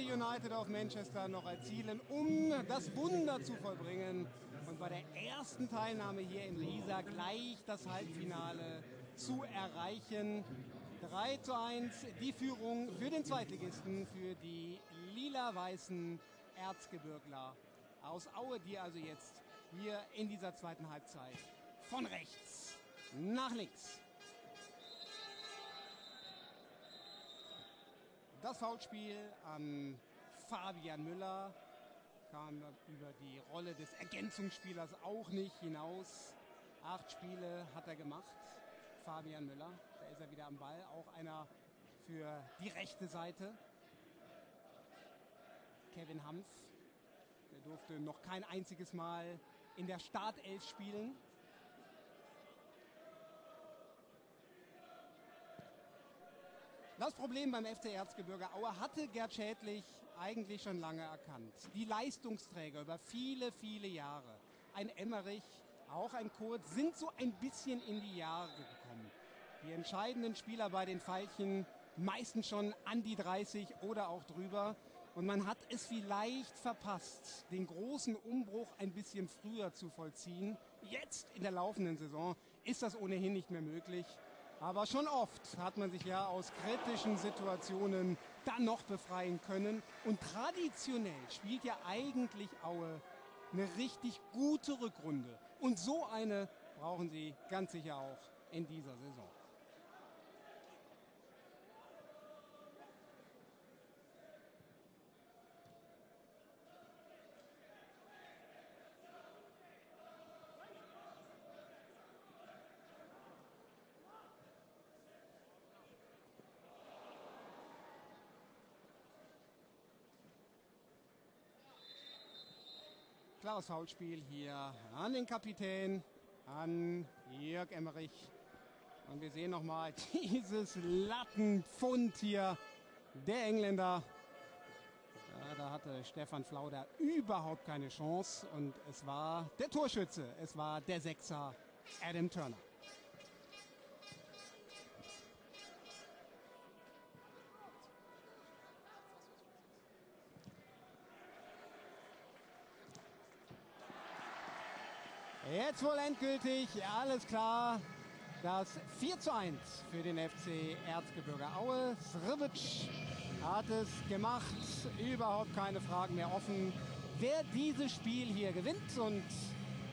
United of Manchester noch erzielen, um das Wunder zu vollbringen und bei der ersten Teilnahme hier in Riesa gleich das Halbfinale zu erreichen. 3 zu 1 die Führung für den Zweitligisten, für die lila-weißen Erzgebirgler aus Aue, die also jetzt hier in dieser zweiten Halbzeit von rechts nach links. Das Foulspiel an Fabian Müller kam über die Rolle des Ergänzungsspielers auch nicht hinaus. Acht Spiele hat er gemacht. Fabian Müller, da ist er wieder am Ball. Auch einer für die rechte Seite. Kevin Hampf, der durfte noch kein einziges Mal in der Startelf spielen. Das Problem beim FC Erzgebirge Aue hatte Gerd Schädlich eigentlich schon lange erkannt. Die Leistungsträger über viele, viele Jahre, ein Emmerich, auch ein Kurz, sind so ein bisschen in die Jahre gekommen. Die entscheidenden Spieler bei den Veilchen meistens schon an die 30 oder auch drüber. Und man hat es vielleicht verpasst, den großen Umbruch ein bisschen früher zu vollziehen. Jetzt in der laufenden Saison ist das ohnehin nicht mehr möglich. Aber schon oft hat man sich ja aus kritischen Situationen dann noch befreien können. Und traditionell spielt ja eigentlich Aue eine richtig gute Rückrunde. Und so eine brauchen sie ganz sicher auch in dieser Saison. Klares Foulspiel hier an den Kapitän, an Jörg Emmerich. Und wir sehen nochmal dieses Lattenpfund hier der Engländer. Ja, da hatte Stefan Flauder überhaupt keine Chance. Und es war der Torschütze, es war der Sechser Adam Turner. Jetzt wohl endgültig, alles klar. Das 4 zu 1 für den FC Erzgebirge Aue. Srivic hat es gemacht. Überhaupt keine Fragen mehr offen. Wer dieses Spiel hier gewinnt und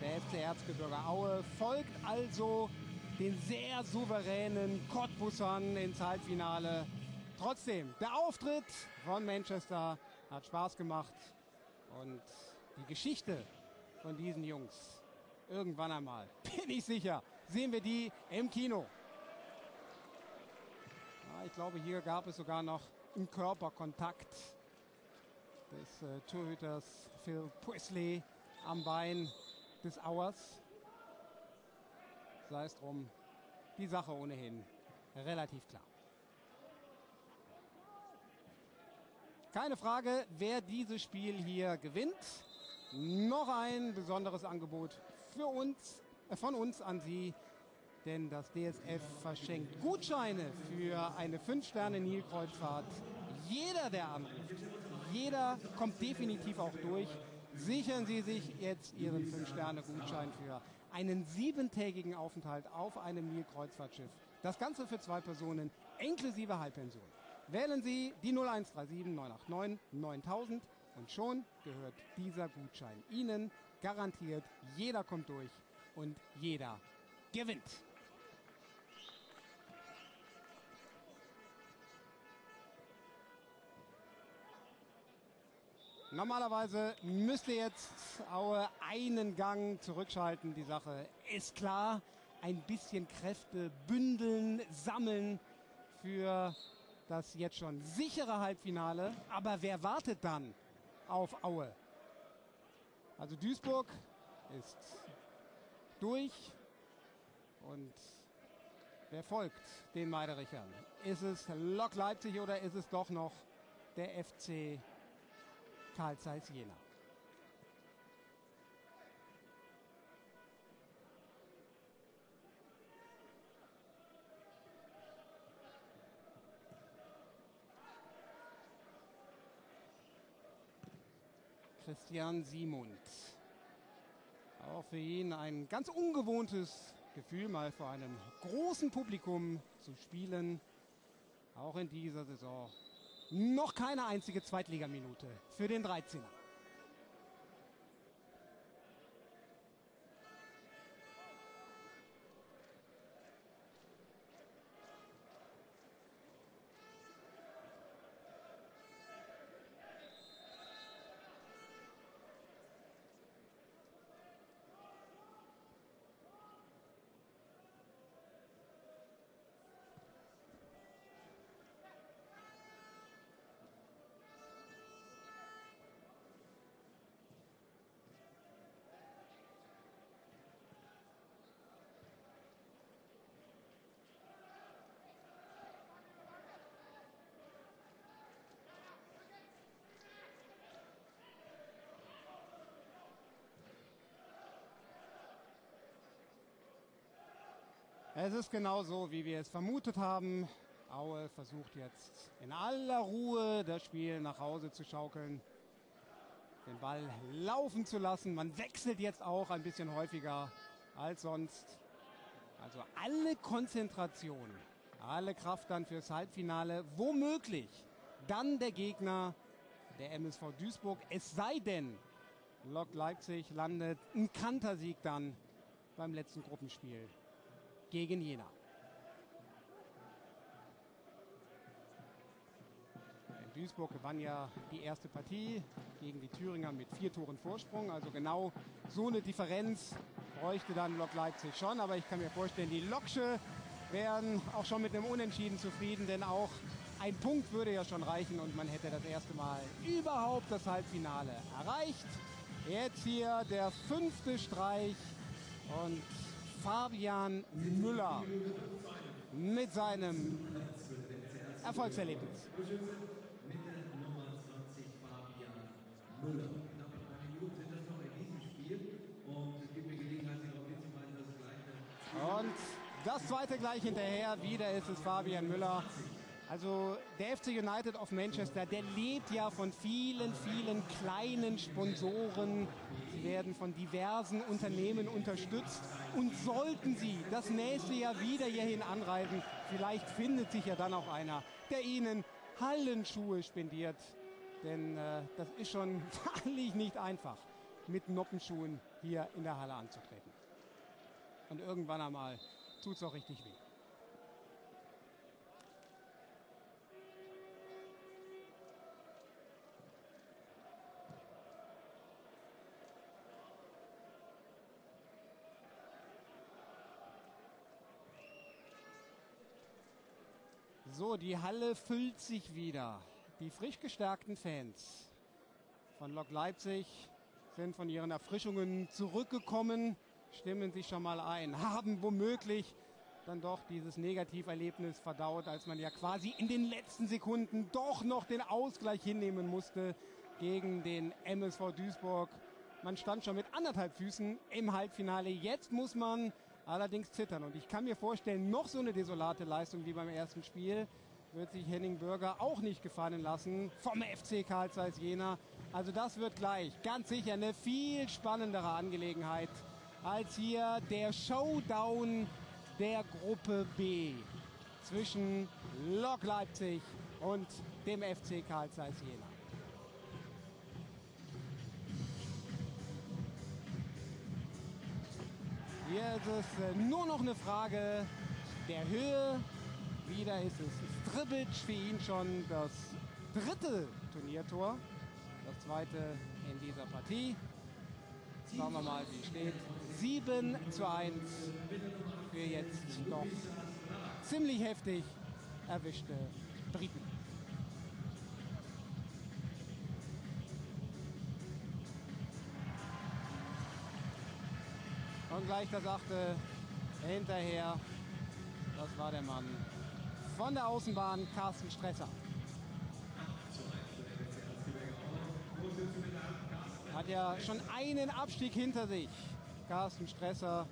der FC Erzgebirge Aue folgt also den sehr souveränen Cottbussern ins Halbfinale. Trotzdem, der Auftritt von Manchester hat Spaß gemacht und die Geschichte von diesen Jungs irgendwann einmal, bin ich sicher, sehen wir die im Kino. Ja, ich glaube, hier gab es sogar noch einen Körperkontakt des äh, Torhüters Phil Presley am Bein des Auers. Sei es drum, die Sache ohnehin relativ klar. Keine Frage, wer dieses Spiel hier gewinnt. Noch ein besonderes Angebot für uns, äh, von uns an Sie, denn das DSF verschenkt Gutscheine für eine 5-Sterne-Nilkreuzfahrt. Jeder, der anruft, jeder kommt definitiv auch durch. Sichern Sie sich jetzt Ihren 5-Sterne-Gutschein für einen siebentägigen Aufenthalt auf einem Nilkreuzfahrtschiff. Das Ganze für zwei Personen, inklusive Halbpension. Wählen Sie die 0137 989 9000 und schon gehört dieser Gutschein Ihnen garantiert. Jeder kommt durch und jeder gewinnt. Normalerweise müsste jetzt Aue einen Gang zurückschalten. Die Sache ist klar. Ein bisschen Kräfte bündeln, sammeln für das jetzt schon sichere Halbfinale. Aber wer wartet dann? auf Aue. Also Duisburg ist durch und wer folgt den Meiderichern? Ist es Lok Leipzig oder ist es doch noch der FC Karl Zeiss Jena? Christian Simund. Auch für ihn ein ganz ungewohntes Gefühl, mal vor einem großen Publikum zu spielen. Auch in dieser Saison noch keine einzige Zweitligaminute für den 13er. Es ist genau so, wie wir es vermutet haben. Aue versucht jetzt in aller Ruhe das Spiel nach Hause zu schaukeln, den Ball laufen zu lassen. Man wechselt jetzt auch ein bisschen häufiger als sonst. Also alle Konzentration, alle Kraft dann fürs Halbfinale. Womöglich dann der Gegner, der MSV Duisburg. Es sei denn, Lok Leipzig landet ein Kantersieg dann beim letzten Gruppenspiel gegen Jena. In Duisburg gewann ja die erste Partie gegen die Thüringer mit vier Toren Vorsprung. Also genau so eine Differenz bräuchte dann Lok Leipzig schon. Aber ich kann mir vorstellen, die Loksche wären auch schon mit einem Unentschieden zufrieden, denn auch ein Punkt würde ja schon reichen und man hätte das erste Mal überhaupt das Halbfinale erreicht. Jetzt hier der fünfte Streich und Fabian Müller mit seinem Erfolgserlebnis. Und das zweite gleich hinterher. Wieder ist es Fabian Müller. Also der FC United of Manchester, der lebt ja von vielen, vielen kleinen Sponsoren. Sie werden von diversen Unternehmen unterstützt. Und sollten sie das nächste Jahr wieder hierhin anreisen, vielleicht findet sich ja dann auch einer, der ihnen Hallenschuhe spendiert. Denn äh, das ist schon wahrlich nicht einfach, mit Noppenschuhen hier in der Halle anzutreten. Und irgendwann einmal tut es auch richtig weh. So, die Halle füllt sich wieder. Die frisch gestärkten Fans von Lok Leipzig sind von ihren Erfrischungen zurückgekommen, stimmen sich schon mal ein, haben womöglich dann doch dieses Negativerlebnis verdaut, als man ja quasi in den letzten Sekunden doch noch den Ausgleich hinnehmen musste gegen den MSV Duisburg. Man stand schon mit anderthalb Füßen im Halbfinale. Jetzt muss man allerdings zittern. Und ich kann mir vorstellen, noch so eine desolate Leistung wie beim ersten Spiel wird sich Henning Bürger auch nicht gefallen lassen vom FC Karl Zeiss Jena. Also das wird gleich ganz sicher eine viel spannendere Angelegenheit als hier der Showdown der Gruppe B zwischen Lok Leipzig und dem FC Karl Zeiss Jena. Hier ist äh, nur noch eine Frage der Höhe. Wieder ist es Stribic für ihn schon das dritte Turniertor. Das zweite in dieser Partie. Schauen wir mal, wie steht. 7 zu 1 für jetzt doch ziemlich heftig erwischte Briten. Und gleich das achte hinterher. Das war der Mann von der Außenbahn, Carsten Stresser. Hat ja schon einen Abstieg hinter sich. Carsten Stresser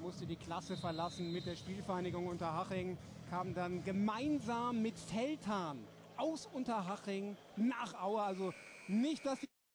musste die Klasse verlassen mit der Spielvereinigung Unterhaching, kam dann gemeinsam mit Feldhahn aus Unterhaching nach Aue. Also nicht, dass